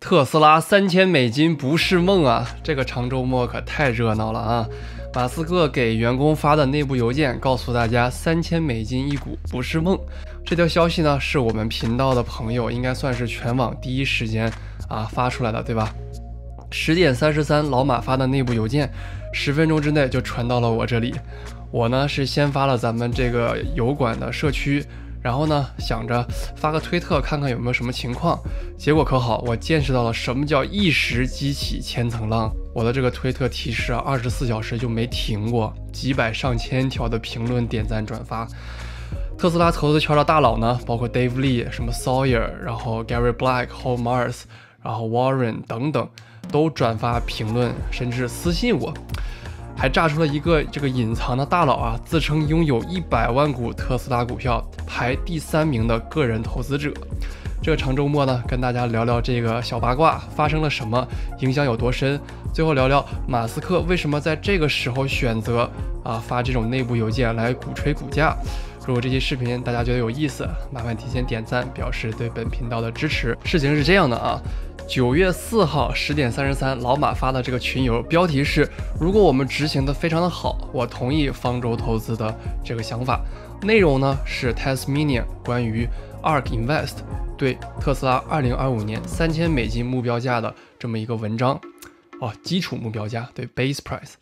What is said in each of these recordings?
特斯拉三千美金不是梦啊！这个长周末可太热闹了啊！马斯克给员工发的内部邮件告诉大家，三千美金一股不是梦。这条消息呢，是我们频道的朋友应该算是全网第一时间啊发出来的，对吧？十点三十三，老马发的内部邮件，十分钟之内就传到了我这里。我呢是先发了咱们这个油管的社区。然后呢，想着发个推特看看有没有什么情况，结果可好，我见识到了什么叫一石激起千层浪。我的这个推特提示啊，二十四小时就没停过，几百上千条的评论、点赞、转发。特斯拉投资圈的大佬呢，包括 Dave Lee、什么 Sawyer，然后 Gary Black、h o l Mars，然后 Warren 等等，都转发评论，甚至私信我。还炸出了一个这个隐藏的大佬啊，自称拥有一百万股特斯拉股票，排第三名的个人投资者。这个长周末呢，跟大家聊聊这个小八卦发生了什么，影响有多深。最后聊聊马斯克为什么在这个时候选择啊发这种内部邮件来鼓吹股价。如果这期视频大家觉得有意思，麻烦提前点赞，表示对本频道的支持。事情是这样的啊。九月四号十点三十三，老马发的这个群邮，标题是：如果我们执行的非常的好，我同意方舟投资的这个想法。内容呢是 Tasmania 关于 Ark Invest 对特斯拉二零二五年三千美金目标价的这么一个文章。哦，基础目标价对 Base Price。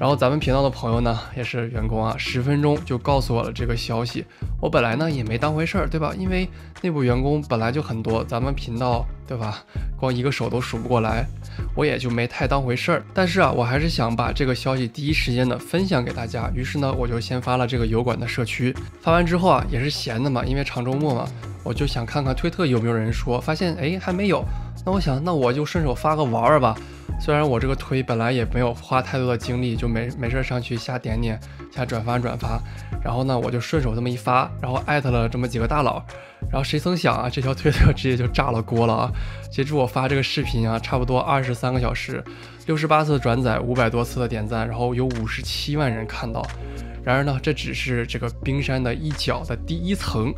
然后咱们频道的朋友呢，也是员工啊，十分钟就告诉我了这个消息。我本来呢也没当回事儿，对吧？因为内部员工本来就很多，咱们频道对吧？光一个手都数不过来，我也就没太当回事儿。但是啊，我还是想把这个消息第一时间的分享给大家。于是呢，我就先发了这个油管的社区。发完之后啊，也是闲的嘛，因为长周末嘛，我就想看看推特有没有人说，发现哎还没有。那我想，那我就顺手发个玩儿吧。虽然我这个推本来也没有花太多的精力，就没没事上去瞎点点、下转发转发，然后呢，我就顺手这么一发，然后艾特了这么几个大佬，然后谁曾想啊，这条推特直接就炸了锅了啊！截止我发这个视频啊，差不多二十三个小时，六十八次转载，五百多次的点赞，然后有五十七万人看到。然而呢，这只是这个冰山的一角的第一层。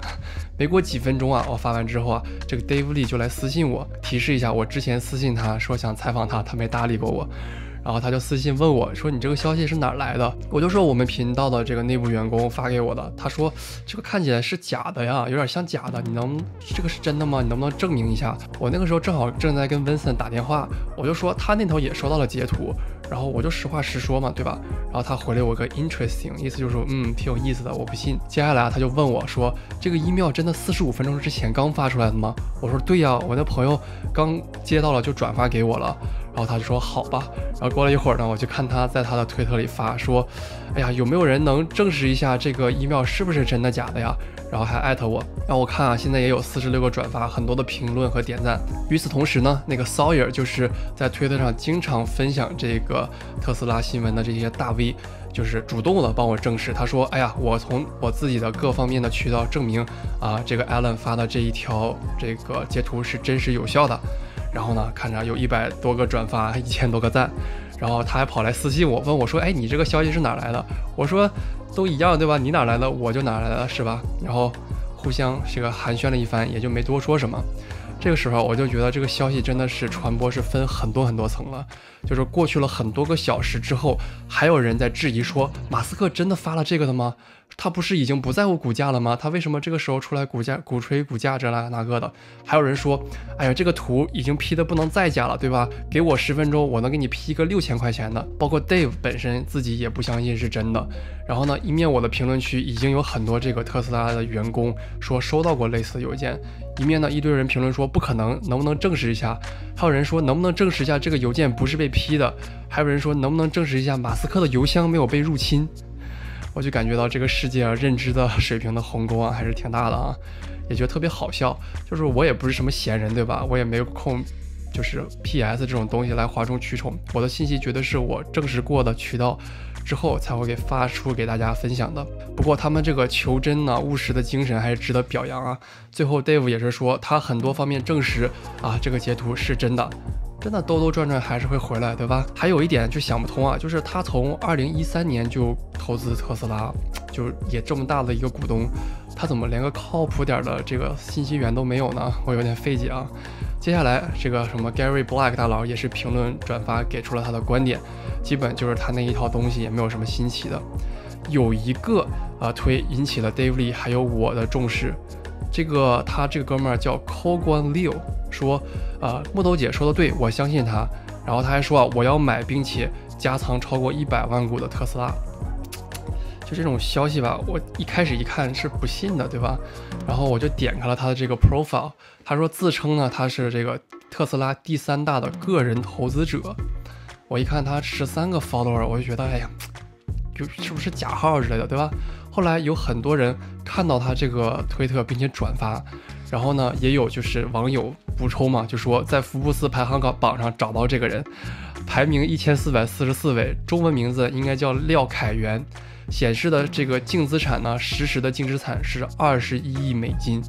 没过几分钟啊，我发完之后啊，这个 Dave Lee 就来私信我，提示一下我之前私信他说想采访他，他没搭理过我。然后他就私信问我说：“你这个消息是哪来的？”我就说我们频道的这个内部员工发给我的。他说：“这个看起来是假的呀，有点像假的，你能这个是真的吗？你能不能证明一下？”我那个时候正好正在跟 Vincent 打电话，我就说他那头也收到了截图。然后我就实话实说嘛，对吧？然后他回了我个 interesting，意思就是说，嗯，挺有意思的。我不信。接下来他就问我说，这个 email 真的四十五分钟之前刚发出来的吗？我说对呀，我那朋友刚接到了就转发给我了。然后他就说好吧。然后过了一会儿呢，我就看他在他的推特里发说，哎呀，有没有人能证实一下这个 email 是不是真的假的呀？然后还艾特我，让我看啊，现在也有四十六个转发，很多的评论和点赞。与此同时呢，那个 Sawyer 就是在推特上经常分享这个特斯拉新闻的这些大 V，就是主动的帮我证实。他说，哎呀，我从我自己的各方面的渠道证明啊，这个 Alan 发的这一条这个截图是真实有效的。然后呢，看着有一百多个转发，一千多个赞。然后他还跑来私信我，问我说，哎，你这个消息是哪来的？我说。都一样对吧？你哪来的我就哪来的，是吧？然后互相这个寒暄了一番，也就没多说什么。这个时候我就觉得这个消息真的是传播是分很多很多层了。就是过去了很多个小时之后，还有人在质疑说，马斯克真的发了这个的吗？他不是已经不在乎股价了吗？他为什么这个时候出来股价鼓吹股价这那那个的？还有人说，哎呀，这个图已经 P 的不能再假了，对吧？给我十分钟，我能给你 P 个六千块钱的。包括 Dave 本身自己也不相信是真的。然后呢，一面我的评论区已经有很多这个特斯拉的员工说收到过类似的邮件，一面呢一堆人评论说不可能，能不能证实一下？还有人说能不能证实一下这个邮件不是被 P 的？还有人说能不能证实一下马斯克的邮箱没有被入侵？我就感觉到这个世界啊，认知的 水平的鸿沟啊，还是挺大的啊，也觉得特别好笑。就是我也不是什么闲人，对吧？我也没有空，就是 PS 这种东西来哗众取宠。我的信息绝对是我证实过的渠道之后才会给发出给大家分享的。不过他们这个求真呢、务实的精神还是值得表扬啊。最后 Dave 也是说，他很多方面证实啊，这个截图是真的。真的兜兜转转还是会回来，对吧？还有一点就想不通啊，就是他从二零一三年就投资特斯拉，就也这么大的一个股东，他怎么连个靠谱点的这个信息源都没有呢？我有点费解啊。接下来这个什么 Gary Black 大佬也是评论转发给出了他的观点，基本就是他那一套东西也没有什么新奇的。有一个啊推引起了 Dave Lee 还有我的重视，这个他这个哥们儿叫 Cogan Liu 说，啊木头姐说的对，我相信他。然后他还说啊我要买并且加仓超过一百万股的特斯拉。就这种消息吧，我一开始一看是不信的，对吧？然后我就点开了他的这个 profile，他说自称呢他是这个特斯拉第三大的个人投资者。我一看他十三个 follower，我就觉得哎呀，就是不是假号之类的，对吧？后来有很多人看到他这个推特并且转发，然后呢也有就是网友补充嘛，就说在福布斯排行榜榜上找到这个人，排名一千四百四十四位，中文名字应该叫廖凯元。显示的这个净资产呢，实时的净资产是二十一亿美金。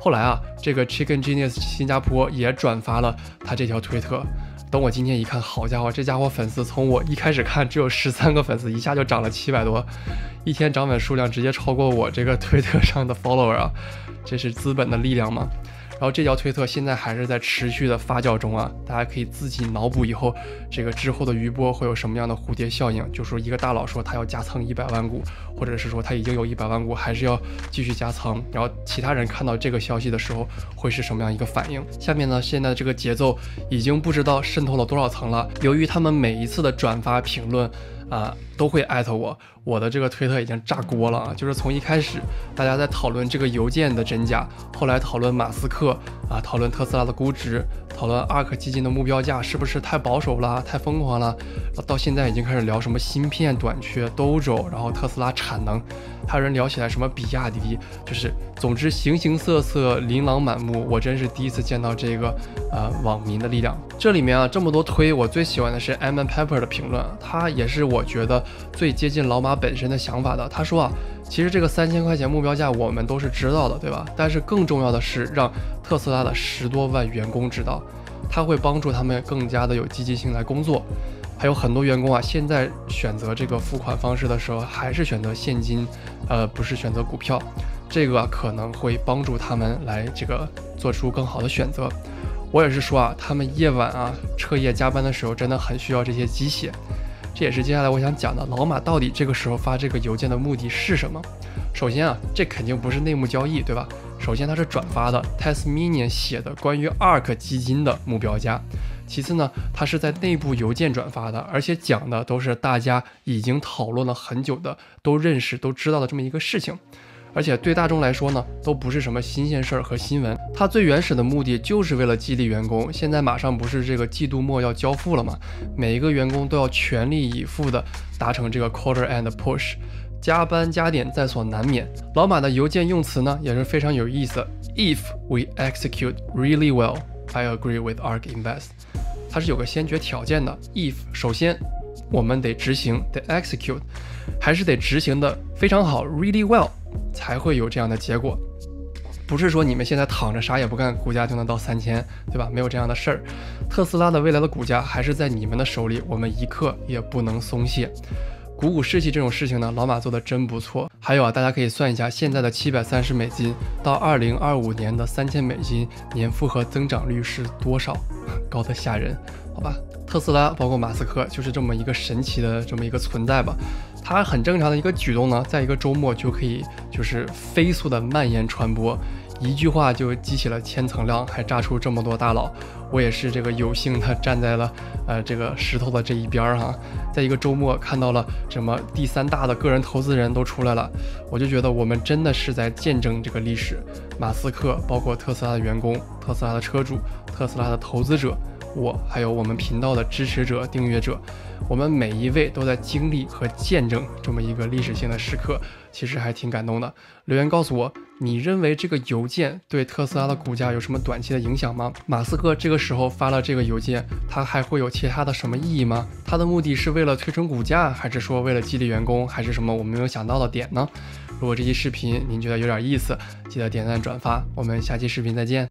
后来啊，这个 Chicken Genius 新加坡也转发了他这条推特。等我今天一看，好家伙，这家伙粉丝从我一开始看只有十三个粉丝，一下就涨了七百多，一天涨粉数量直接超过我这个推特上的 follower 啊！这是资本的力量吗？然后这条推特现在还是在持续的发酵中啊，大家可以自己脑补以后这个之后的余波会有什么样的蝴蝶效应。就说一个大佬说他要加仓一百万股，或者是说他已经有一百万股，还是要继续加仓。然后其他人看到这个消息的时候会是什么样一个反应？下面呢，现在这个节奏已经不知道渗透了多少层了。由于他们每一次的转发评论。啊，都会艾特我，我的这个推特已经炸锅了啊！就是从一开始大家在讨论这个邮件的真假，后来讨论马斯克啊，讨论特斯拉的估值，讨论 ARK 基金的目标价是不是太保守了、太疯狂了，到现在已经开始聊什么芯片短缺、Dojo，然后特斯拉产能。还有人聊起来什么比亚迪，就是总之形形色色、琳琅满目。我真是第一次见到这个呃网民的力量。这里面啊这么多推，我最喜欢的是 e m m a Pepper 的评论，他也是我我觉得最接近老马本身的想法的。他说啊，其实这个三千块钱目标价我们都是知道的，对吧？但是更重要的是让特斯拉的十多万员工知道，他会帮助他们更加的有积极性来工作。还有很多员工啊，现在选择这个付款方式的时候，还是选择现金，呃，不是选择股票，这个可能会帮助他们来这个做出更好的选择。我也是说啊，他们夜晚啊彻夜加班的时候，真的很需要这些鸡血。这也是接下来我想讲的，老马到底这个时候发这个邮件的目的是什么？首先啊，这肯定不是内幕交易，对吧？首先它是转发的 Tasmanian 写的关于 ARK 基金的目标价。其次呢，它是在内部邮件转发的，而且讲的都是大家已经讨论了很久的、都认识、都知道的这么一个事情，而且对大众来说呢，都不是什么新鲜事儿和新闻。它最原始的目的就是为了激励员工。现在马上不是这个季度末要交付了吗？每一个员工都要全力以赴的达成这个 quarter end push，加班加点在所难免。老马的邮件用词呢也是非常有意思，If we execute really well, I agree with ARK Invest。它是有个先决条件的，if 首先我们得执行，得 execute，还是得执行的非常好，really well，才会有这样的结果。不是说你们现在躺着啥也不干，股价就能到三千，对吧？没有这样的事儿。特斯拉的未来的股价还是在你们的手里，我们一刻也不能松懈。鼓舞士气这种事情呢，老马做的真不错。还有啊，大家可以算一下，现在的七百三十美金到二零二五年的三千美金年复合增长率是多少？高的吓人，好吧？特斯拉包括马斯克就是这么一个神奇的这么一个存在吧。它很正常的一个举动呢，在一个周末就可以就是飞速的蔓延传播。一句话就激起了千层浪，还炸出这么多大佬。我也是这个有幸的站在了呃这个石头的这一边儿哈，在一个周末看到了什么第三大的个人投资人都出来了，我就觉得我们真的是在见证这个历史。马斯克，包括特斯拉的员工、特斯拉的车主、特斯拉的投资者，我还有我们频道的支持者、订阅者。我们每一位都在经历和见证这么一个历史性的时刻，其实还挺感动的。留言告诉我，你认为这个邮件对特斯拉的股价有什么短期的影响吗？马斯克这个时候发了这个邮件，他还会有其他的什么意义吗？他的目的是为了推升股价，还是说为了激励员工，还是什么我们没有想到的点呢？如果这期视频您觉得有点意思，记得点赞转发。我们下期视频再见。